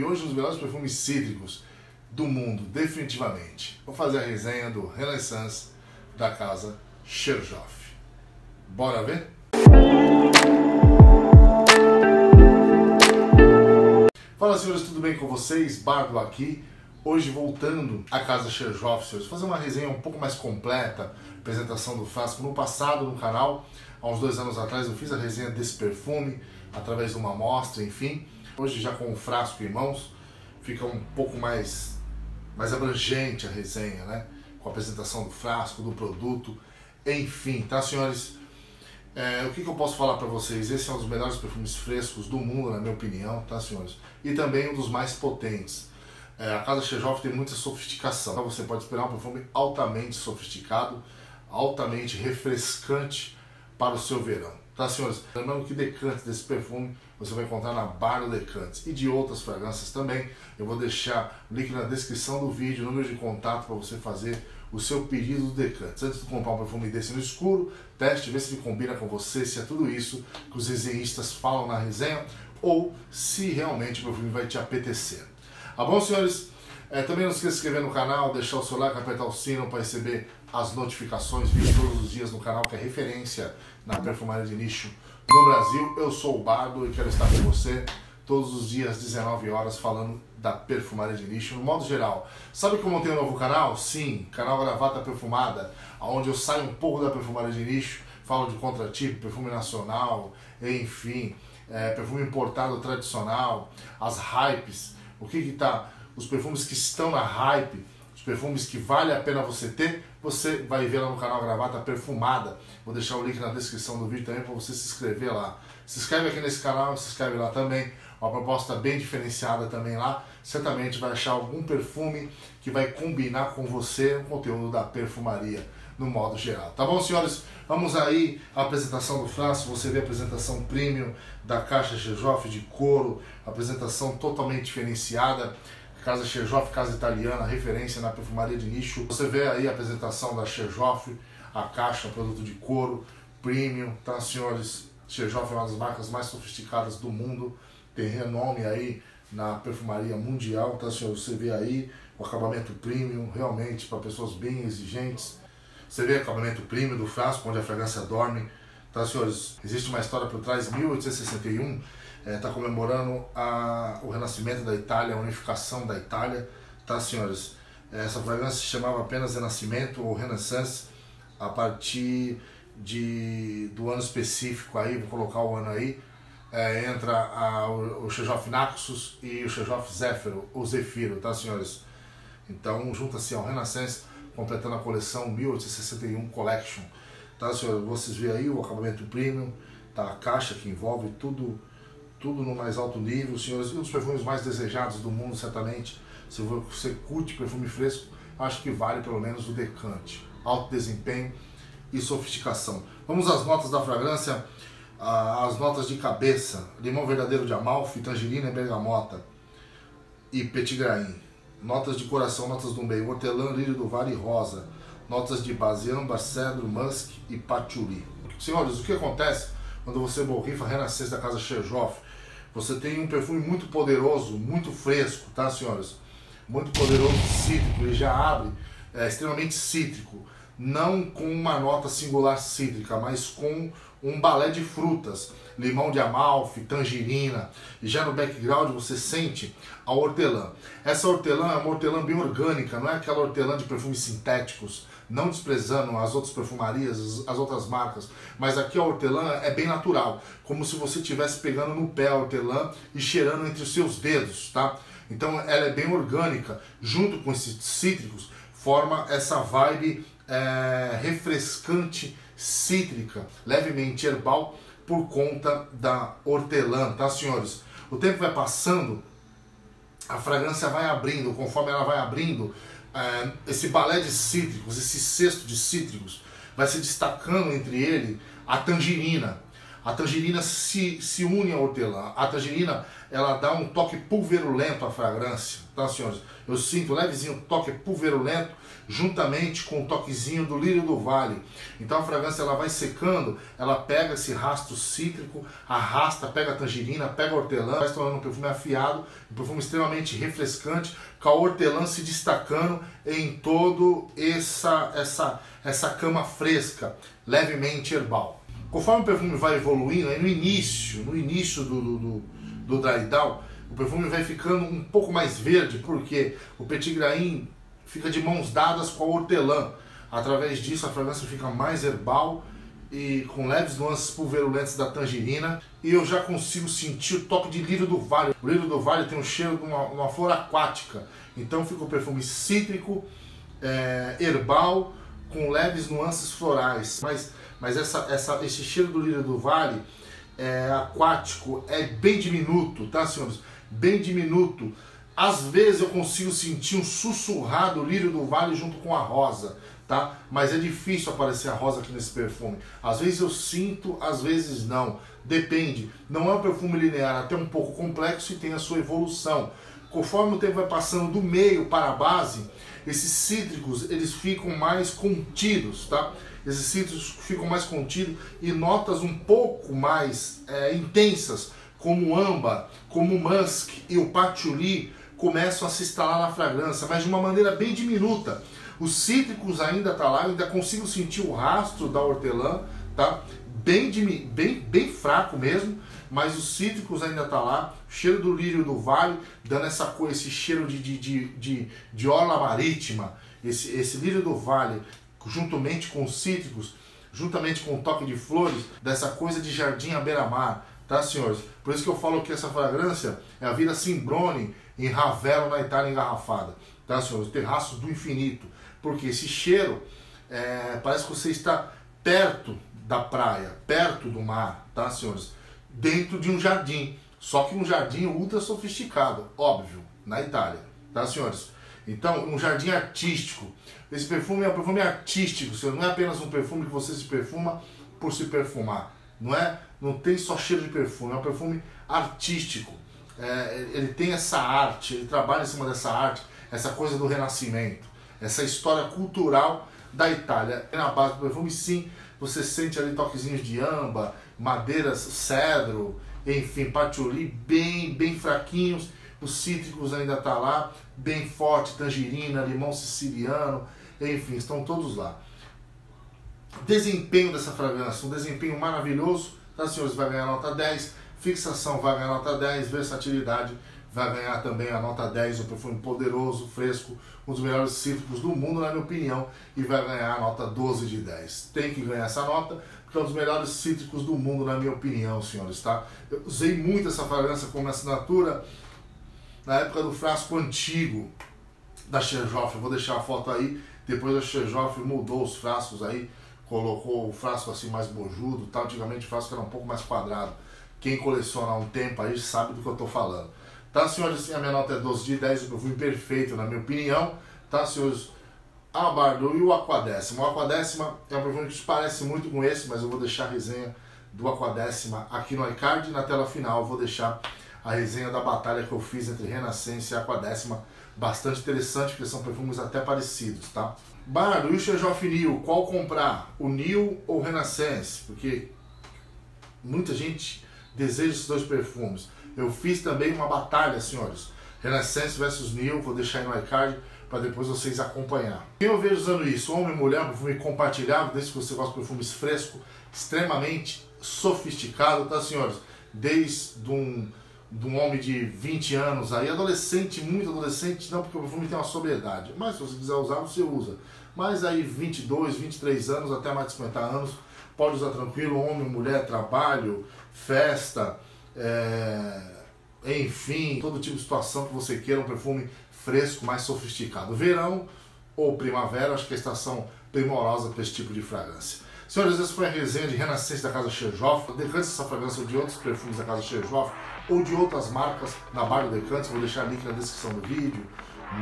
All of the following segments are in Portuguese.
E hoje um dos melhores perfumes cítricos do mundo, definitivamente. Vou fazer a resenha do Renaissance da casa Cherjoff. Bora ver? Fala senhores, tudo bem com vocês? Bardo aqui. Hoje voltando à casa Cherjoff, senhores, fazer uma resenha um pouco mais completa, apresentação do frasco. No passado no canal, há uns dois anos atrás, eu fiz a resenha desse perfume através de uma amostra, enfim. Hoje já com o frasco em mãos, fica um pouco mais, mais abrangente a resenha, né? Com a apresentação do frasco, do produto, enfim, tá senhores? É, o que, que, eu posso falar para vocês? Esse é um dos melhores perfumes frescos do mundo, na minha opinião, tá senhores? E também um dos mais potentes. É, a Casa Chejoff tem muita sofisticação. Então você pode esperar um perfume altamente sofisticado, altamente refrescante para o seu verão. Tá, senhores? Lembrando que decantes desse perfume você vai encontrar na Bar Decantes e de outras fragrâncias também. Eu vou deixar o link na descrição do vídeo, número de contato para você fazer o seu pedido do Decantes. Antes de comprar um perfume desse no escuro, teste, vê se ele combina com você, se é tudo isso que os resenhistas falam na resenha ou se realmente o perfume vai te apetecer. Tá bom, senhores? É, também não esqueça de se inscrever no canal, deixar o seu like, apertar o sino para receber as notificações, vídeo todos os dias no canal que é referência na perfumaria de nicho no Brasil. Eu sou o Bardo e quero estar com você todos os dias, 19 horas, falando da perfumaria de nicho, no modo geral. Sabe como eu tenho um novo canal? Sim, canal Gravata Perfumada, onde eu saio um pouco da perfumaria de nicho, falo de contratipo, perfume nacional, enfim, é, perfume importado tradicional, as hypes, o que que tá, os perfumes que estão na hype, os perfumes que vale a pena você ter, você vai ver lá no canal Gravata Perfumada. Vou deixar o link na descrição do vídeo também para você se inscrever lá. Se inscreve aqui nesse canal, se inscreve lá também. Uma proposta bem diferenciada também lá. Certamente vai achar algum perfume que vai combinar com você o conteúdo da perfumaria no modo geral. Tá bom, senhores? Vamos aí à apresentação do frasco. Você vê a apresentação premium da caixa Chejoff de couro, apresentação totalmente diferenciada. Casa Cherjoff, casa italiana, referência na perfumaria de nicho. Você vê aí a apresentação da Cherjoff, a caixa, produto de couro, premium, tá senhores? Cherjoff é uma das marcas mais sofisticadas do mundo, tem renome aí na perfumaria mundial, tá senhores? Você vê aí o acabamento premium, realmente para pessoas bem exigentes. Você vê o acabamento premium do frasco, onde a fragrância dorme, tá senhores? Existe uma história por trás, 1861 está é, comemorando a, o renascimento da Itália, a unificação da Itália, tá, senhores? Essa fragrância se chamava apenas Renascimento ou Renaissance, a partir de, do ano específico aí, vou colocar o ano aí, é, entra a, o, o Naxos e o Chejof Zéfiro, o Zefiro, tá, senhores? Então, junta-se ao Renaissance, completando a coleção 1861 Collection, tá, senhores? Vocês veem aí o acabamento premium, tá, a caixa que envolve tudo tudo no mais alto nível, senhores, um dos perfumes mais desejados do mundo, certamente. Se você curte perfume fresco, acho que vale pelo menos o decante. Alto desempenho e sofisticação. Vamos às notas da fragrância, as notas de cabeça, limão verdadeiro de amalfi, tangerina e bergamota e petit grain. Notas de coração, notas do meio, hortelã, lírio do vale e rosa. Notas de base, âmbar, cedro, musk e patchouli. Senhores, o que acontece quando você borrifa renascer da casa Cherjoff? Você tem um perfume muito poderoso, muito fresco, tá, senhoras? Muito poderoso, cítrico, ele já abre é, extremamente cítrico. Não com uma nota singular cítrica, mas com um balé de frutas, limão de amalfi, tangerina, e já no background você sente a hortelã. Essa hortelã é uma hortelã bem orgânica, não é aquela hortelã de perfumes sintéticos, não desprezando as outras perfumarias, as outras marcas, mas aqui a hortelã é bem natural, como se você estivesse pegando no pé a hortelã e cheirando entre os seus dedos, tá? Então ela é bem orgânica, junto com esses cítricos, forma essa vibe é, refrescante, cítrica, levemente herbal, por conta da hortelã, tá senhores? O tempo vai passando, a fragrância vai abrindo, conforme ela vai abrindo, é, esse balé de cítricos, esse cesto de cítricos, vai se destacando entre ele a tangerina. A tangerina se, se une ao hortelã. A tangerina ela dá um toque pulverulento à fragrância, tá, senhores? Eu sinto levezinho toque pulverulento juntamente com o toquezinho do lírio do vale. Então a fragrância ela vai secando, ela pega esse rastro cítrico, arrasta, pega a tangerina, pega a hortelã, vai se tornando um perfume afiado, um perfume extremamente refrescante, com a hortelã se destacando em todo essa essa essa cama fresca, levemente herbal. Conforme o perfume vai evoluindo, aí no início, no início do, do, do, dry down, o perfume vai ficando um pouco mais verde, porque o Petit Grain fica de mãos dadas com a hortelã. Através disso, a fragrância fica mais herbal e com leves nuances pulverulentas da tangerina. E eu já consigo sentir o toque de lírio do vale. O lírio do vale tem um cheiro de uma, uma flor aquática. Então fica o perfume cítrico, é, herbal, com leves nuances florais. Mas mas essa, essa, esse cheiro do lírio do vale é aquático, é bem diminuto, tá, senhores? Bem diminuto. Às vezes eu consigo sentir um sussurrado lírio do vale junto com a rosa, tá? Mas é difícil aparecer a rosa aqui nesse perfume. Às vezes eu sinto, às vezes não. Depende. Não é um perfume linear, até um pouco complexo e tem a sua evolução. Conforme o tempo vai passando do meio para a base, esses cítricos eles ficam mais contidos, tá? esses cítricos ficam mais contidos e notas um pouco mais é, intensas, como o âmbar, como o musk e o patchouli, começam a se instalar na fragrância, mas de uma maneira bem diminuta. Os cítricos ainda tá lá, ainda consigo sentir o rastro da hortelã, tá? Bem, bem, bem fraco mesmo, mas os cítricos ainda tá lá, cheiro do lírio do vale, dando essa cor, esse cheiro de, de, de, de, de orla marítima, esse, esse lírio do vale juntamente com os cítricos, juntamente com o toque de flores, dessa coisa de jardim à beira-mar, tá, senhores? Por isso que eu falo que essa fragrância é a vida Simbrone em Ravello, na Itália, engarrafada, tá, senhores? O terraço do infinito, porque esse cheiro é, parece que você está perto da praia, perto do mar, tá, senhores? Dentro de um jardim, só que um jardim ultra sofisticado, óbvio, na Itália, tá, senhores? Então, um jardim artístico. Esse perfume é um perfume artístico, senhor. não é apenas um perfume que você se perfuma por se perfumar. Não é? Não tem só cheiro de perfume, é um perfume artístico. É, ele tem essa arte, ele trabalha em cima dessa arte, essa coisa do renascimento, essa história cultural da Itália. E na base do perfume, sim, você sente ali toquezinhos de amba, madeiras, cedro, enfim, patchouli bem, bem fraquinhos os cítricos ainda tá lá, bem forte, tangerina, limão siciliano, enfim, estão todos lá. Desempenho dessa fragrância, um desempenho maravilhoso, tá senhores? Vai ganhar nota 10, fixação vai ganhar nota 10, versatilidade vai ganhar também a nota 10, um perfume poderoso, fresco, um dos melhores cítricos do mundo, na minha opinião, e vai ganhar a nota 12 de 10. Tem que ganhar essa nota, porque é um dos melhores cítricos do mundo, na minha opinião, senhores, tá? Eu usei muito essa fragrância como assinatura, na época do frasco antigo da Cherjoff, vou deixar a foto aí, depois a Cherjoff mudou os frascos aí, colocou o frasco assim mais bojudo, tá? antigamente o frasco era um pouco mais quadrado. Quem coleciona há um tempo aí sabe do que eu estou falando. Tá, senhores? A minha nota é 12 de 10, o perfume perfeito, na minha opinião. Tá, senhores? A Bardo e o Aquadécima. O Aquadécima é um perfume que parece muito com esse, mas eu vou deixar a resenha do Aquadécima aqui no iCard. Na tela final eu vou deixar a resenha da batalha que eu fiz entre Renascença e Aquadécima, bastante interessante, porque são perfumes até parecidos, tá? Bardo e o Chejoff New, qual comprar? O New ou Renascença? Porque muita gente deseja esses dois perfumes. Eu fiz também uma batalha, senhores. Renascença versus New, vou deixar aí no iCard para depois vocês acompanhar. Quem eu vejo usando isso? Homem e mulher, perfume compartilhável, desde que você gosta de perfumes frescos, extremamente sofisticado, tá, senhores? Desde um de um homem de 20 anos aí, adolescente, muito adolescente, não porque o perfume tem uma sobriedade, mas se você quiser usar, você usa. Mas aí 22, 23 anos, até mais de 50 anos, pode usar tranquilo, homem, mulher, trabalho, festa, é... enfim, todo tipo de situação que você queira, um perfume fresco, mais sofisticado. Verão ou primavera, acho que é a estação primorosa para esse tipo de fragrância. Senhores, essa foi a resenha de Renascença da Casa Cherjoff. Decante essa fragrância de outros perfumes da Casa Cherjoff ou de outras marcas na Bar do Decantes. Vou deixar link na descrição do vídeo,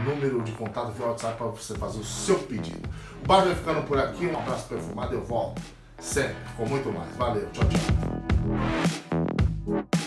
número de contato via WhatsApp para você fazer o seu pedido. O bar vai ficando por aqui. Um abraço perfumado. Eu volto sempre com muito mais. Valeu. Tchau, tchau. Thank you.